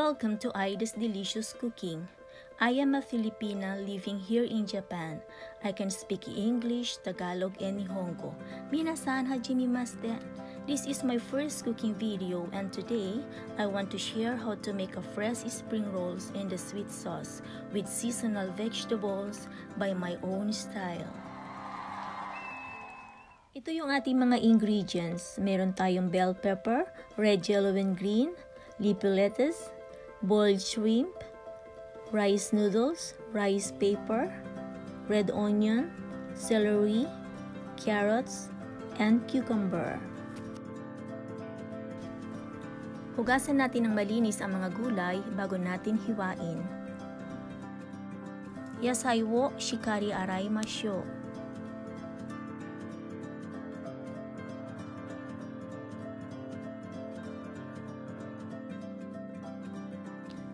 Welcome to Aida's Delicious Cooking. I am a Filipina living here in Japan. I can speak English, Tagalog, and Nihongo. Minasan hajimimashite. This is my first cooking video and today I want to share how to make a fresh spring rolls in the sweet sauce with seasonal vegetables by my own style. Ito yung ating mga ingredients. Meron tayong bell pepper, red, yellow, and green, leafy lettuce, boiled shrimp, rice noodles, rice paper, red onion, celery, carrots, and cucumber. Hugasan natin ng malinis ang mga gulay bago natin hiwain. Yasai wo shikari arai mashou.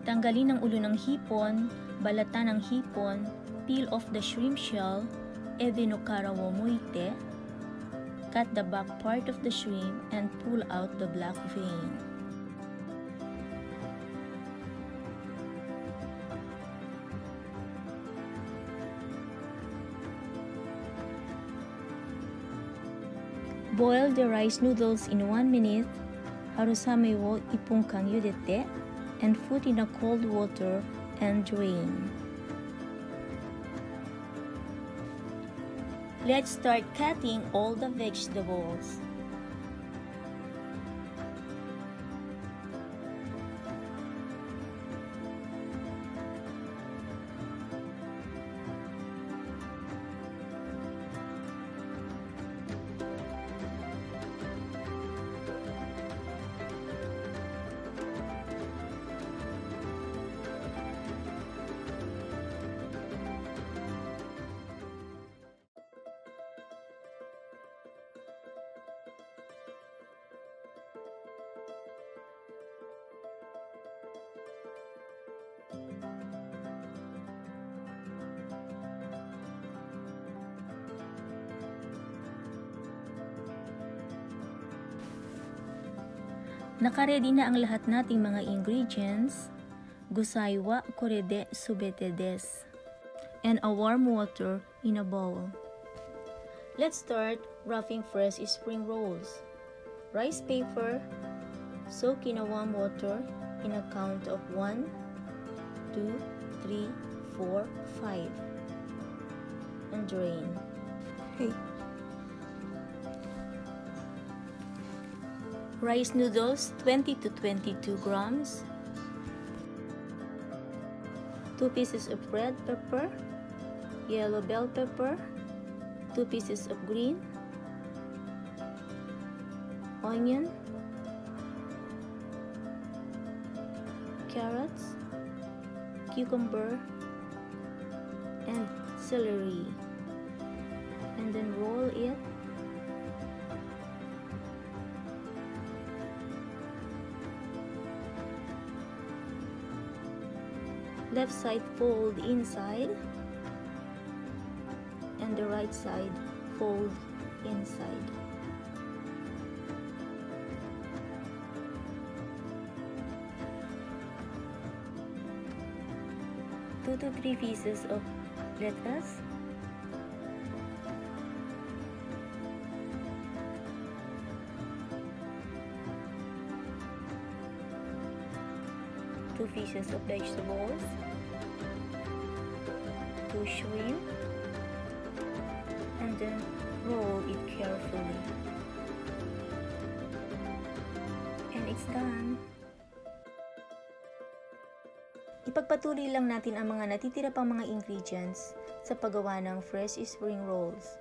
Tanggalin ang ulo ng hipon, balatan ng hipon, peel off the shrimp shell, edenokara wo muite, cut the back part of the shrimp and pull out the black vein. Boil the rice noodles in 1 minute. Harusame wo ipungkang yudete and put in a cold water and drain. Let's start cutting all the vegetables. Nakaredy na ang lahat nating mga ingredients. Gusaiwa korede subete des. And a warm water in a bowl. Let's start wrapping fresh spring rolls. Rice paper, soak in a warm water in a count of 1, 2, 3, 4, 5. And drain. Hey. Rice noodles 20 to 22 grams. 2 pieces of red pepper yellow bell pepper 2 pieces of green onion carrots cucumber and celery. And then roll it left side fold inside and the right side fold inside. Two to three pieces of lettuce two pieces of vegetables, two shrimp, and then roll it carefully. And it's done. Ipagpatuloy lang natin ang mga natitira pang mga ingredients sa paggawa ng fresh spring rolls.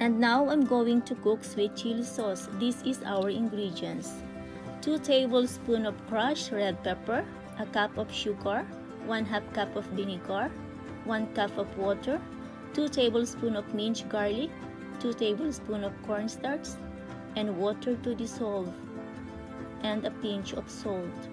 And now I'm going to cook sweet chili sauce. This is our ingredients. 2 tablespoons of crushed red pepper, a cup of sugar, 1 half cup of vinegar, 1 cup of water, 2 tablespoons of minced garlic, 2 tablespoons of cornstarch, and water to dissolve, and a pinch of salt.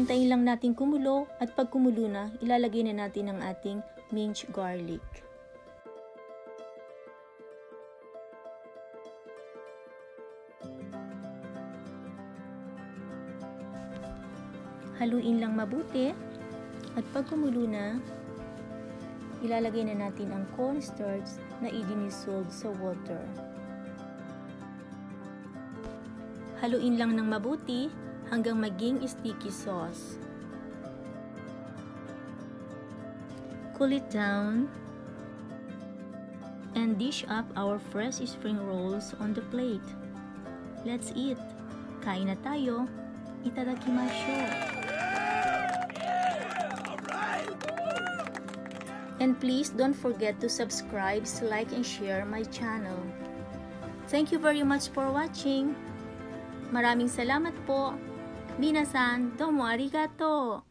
Hintayin lang natin kumulo at pag kumulo na, ilalagay na natin ang ating minced garlic. Haluin lang mabuti at pag kumulo na, ilalagay na natin ang cornstarch na idinisolve sa water. Haluin lang ng mabuti hanggang maging sticky sauce. Cool it down and dish up our fresh spring rolls on the plate. Let's eat! Kain na tayo! Itadakimasho! And please don't forget to subscribe, like, and share my channel. Thank you very much for watching. Maraming salamat po. 皆さんどうもありがとう。